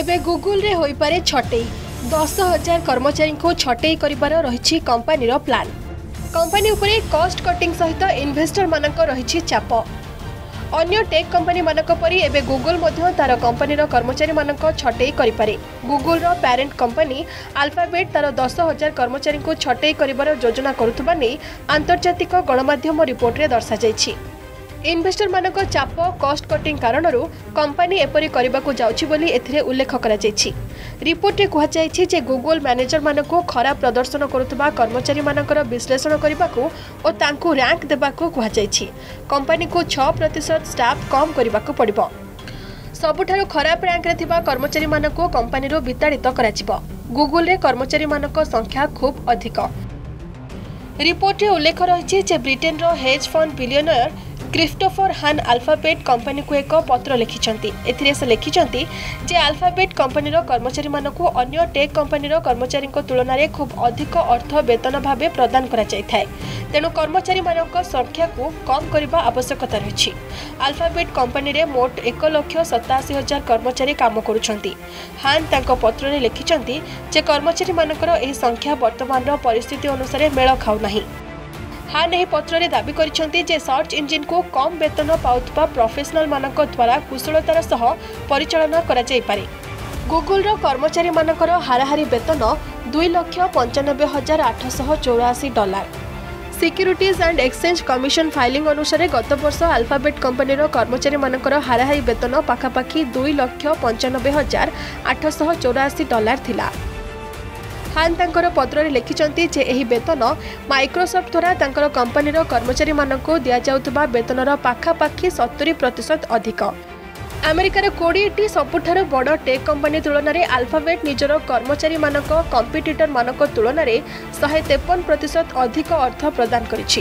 ଏବେ ଗୁଗୁଲରେ ହୋଇପାରେ ଛଟେଇ। ଦଶ ହଜାର କର୍ମଚାରୀଙ୍କୁ ଛଟେଇ କରିବାର ରହିଛି କମ୍ପାନୀର ପ୍ଲାନ୍। କମ୍ପାନୀ ଉପରେ କଷ୍ଟ କଟିଂ ସହିତ ଇନଭେଷ୍ଟରମାନଙ୍କ ରହିଛି ଚାପ। ଅନ୍ୟ ଟେକ୍ କମ୍ପାନୀମାନଙ୍କ ପରି ଏବେ ଗୁଗୁଲ ମଧ୍ୟ ତାର କମ୍ପାନୀର କର୍ମଚାରୀମାନଙ୍କ ଛଟେଇ କରିପାରେ। ଗୁଗୁଲର ପ୍ୟାରେଣ୍ଟ କମ୍ପାନୀ ଆଲଫାବେଟ୍ ତାର ଦଶ ହଜାର କର୍ମଚାରୀଙ୍କୁ ଛଟେଇ କରିବାର ଯୋଜନା କରୁଥିବା ନେଇ ଆନ୍ତର୍ଜାତିକ ଗଣମାଧ୍ୟମ ରିପୋର୍ଟରେ ଦର୍ଶାଯାଇଛି। ଇନଭେଷ୍ଟରମାନଙ୍କ ଚାପ କଷ୍ଟ କଟିଂ କାରଣରୁ କମ୍ପାନୀ ଏପରି କରିବାକୁ ଯାଉଛି ବୋଲି ଏଥିରେ ଉଲ୍ଲେଖ କରାଯାଇଛି। ରିପୋର୍ଟରେ କୁହାଯାଇଛି ଯେ ଗୁଗୁଲ ମ୍ୟାନେଜରମାନଙ୍କୁ ଖରାପ ପ୍ରଦର୍ଶନ କରୁଥିବା କର୍ମଚାରୀମାନଙ୍କର ବିଶ୍ଳେଷଣ କରିବାକୁ ଓ ତାଙ୍କୁ ରାଙ୍କ ଦେବାକୁ କୁହାଯାଇଛି। କମ୍ପାନୀକୁ ଛଅ ପ୍ରତିଶତ ଷ୍ଟାଫ୍ କମ୍ କରିବାକୁ ପଡ଼ିବ। ସବୁଠାରୁ ଖରାପ ରାଙ୍କରେ ଥିବା କର୍ମଚାରୀମାନଙ୍କୁ କମ୍ପାନୀରୁ ବିତାଡ଼ିତ କରାଯିବ। ଗୁଗୁଲରେ କର୍ମଚାରୀମାନଙ୍କ ସଂଖ୍ୟା ଖୁବ୍ ଅଧିକ। ରିପୋର୍ଟରେ ଉଲ୍ଲେଖ ରହିଛି ଯେ ବ୍ରିଟେନର ହେଜ୍ ଫଣ୍ଡ ବିଲିୟନର କ୍ରିଷ୍ଟୋଫର ହାନ୍ ଆଲଫାବେଟ୍ କମ୍ପାନୀକୁ ଏକ ପତ୍ର ଲେଖିଛନ୍ତି ଏଥିରେ ସେ ଲେଖିଛନ୍ତି ଯେ ଆଲଫାବେଟ୍ କମ୍ପାନୀର କର୍ମଚାରୀମାନଙ୍କୁ ଅନ୍ୟ ଟେକ୍ କମ୍ପାନୀର କର୍ମଚାରୀଙ୍କ ତୁଳନାରେ ଖୁବ୍ ଅଧିକ ଅର୍ଥ ବେତନ ଭାବେ ପ୍ରଦାନ କରାଯାଇଥାଏ ତେଣୁ କର୍ମଚାରୀମାନଙ୍କ ସଂଖ୍ୟାକୁ କମ୍ କରିବା ଆବଶ୍ୟକତା ରହିଛି ଆଲଫାବେଟ୍ କମ୍ପାନୀରେ ମୋଟ ଏକ ଲକ୍ଷ ସତାଅଶୀ ହଜାର କର୍ମଚାରୀ କାମ କରୁଛନ୍ତି ହାନ୍ ତାଙ୍କ ପତ୍ରରେ ଲେଖିଛନ୍ତି ଯେ କର୍ମଚାରୀମାନଙ୍କର ଏହି ସଂଖ୍ୟା ବର୍ତ୍ତମାନର ପରିସ୍ଥିତି ଅନୁସାରେ ମେଳ ଖାଉନାହିଁ ହାନ୍ ଏହି ପତ୍ରରେ ଦାବି କରିଛନ୍ତି ଯେ ସର୍ଚ୍ଚ ଇଞ୍ଜିନ୍କୁ କମ୍ ବେତନ ପାଉଥିବା ପ୍ରଫେସନାଲମାନଙ୍କ ଦ୍ୱାରା କୁଶଳତାର ସହ ପରିଚାଳନା କରାଯାଇପାରେ। ଗୁଗୁଲର କର୍ମଚାରୀମାନଙ୍କର ହାରାହାରି ବେତନ ଦୁଇ ଲକ୍ଷ ପଞ୍ଚାନବେ ହଜାର ଆଠଶହ ଚଉରାଅଶୀ dollar. Securities and exchange commission filing ଅନୁସାରେ ଗତବର୍ଷ ଆଲଫାବେଟ୍ କମ୍ପାନୀର କର୍ମଚାରୀମାନଙ୍କର ହାରାହାରି ବେତନ ପାଖାପାଖି ଦୁଇ ଲକ୍ଷ ପଞ୍ଚାନବେ ହଜାର ଆଠଶହ ଚଉରାଅଶୀ ଡଲାର ଥିଲା। ହାନ୍ ତାଙ୍କର ପତ୍ରରେ ଲେଖିଛନ୍ତି ଯେ ଏହି ବେତନ ମାଇକ୍ରୋସଫ୍ଟ ଦ୍ୱାରା ତାଙ୍କର କମ୍ପାନୀର କର୍ମଚାରୀମାନଙ୍କୁ ଦିଆଯାଉଥିବା ବେତନର ପାଖାପାଖି ସତୁରି ପ୍ରତିଶତ ଅଧିକ। ଆମେରିକାର କୋଡ଼ିଏଟି ସବୁଠାରୁ ବଡ଼ ଟେକ୍ କମ୍ପାନୀ ତୁଳନାରେ ଆଲଫାବେଟ୍ ନିଜର କର୍ମଚାରୀମାନଙ୍କ କମ୍ପିଟିଟରମାନଙ୍କ ତୁଳନାରେ ଶହେ ତେପନ ପ୍ରତିଶତ ଅଧିକ ଅର୍ଥ ପ୍ରଦାନ କରିଛି।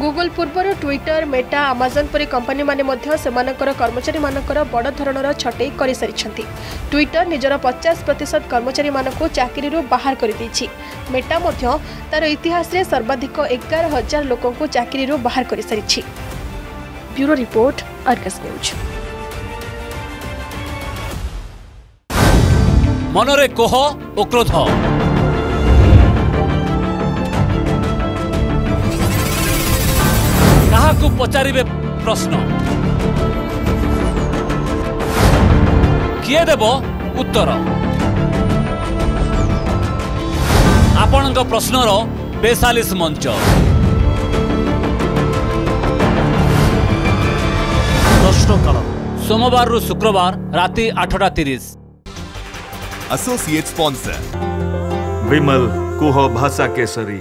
ଗୁଗୁଲ ପୂର୍ବରୁ ଟ୍ୱିଟର ମେଟା ଆମାଜନ ପରି କମ୍ପାନୀମାନେ ମଧ୍ୟ ସେମାନଙ୍କର କର୍ମଚାରୀମାନଙ୍କର ବଡ଼ ଧରଣର ଛଟେଇ କରିସାରିଛନ୍ତି। ଟ୍ୱିଟର ନିଜର ପଚାଶ ପ୍ରତିଶତ କର୍ମଚାରୀମାନଙ୍କୁ ଚାକିରିରୁ ବାହାର କରିଦେଇଛି। ମେଟା ମଧ୍ୟ ତାର ଇତିହାସରେ ସର୍ବାଧିକ ଏଗାର ହଜାର ଲୋକଙ୍କୁ ଚାକିରିରୁ ବାହାର କରିସାରିଛି। Bureau report Argus news. ମନରେ କୋହ ଓ କ୍ରୋଧ। ପଚାରିବେ ପ୍ରଶ୍ନ କିଏ ଦେବ ଉତ୍ତର ଆପଣଙ୍କ ପ୍ରଶ୍ନର ବେସାଲିସ ମଞ୍ଚ ପ୍ରଶ୍ନକାଳ ସୋମବାରରୁ ଶୁକ୍ରବାର ରାତି ଆଠଟା ତିରିଶ associate sponsor. विमल कुह भाषा केसरी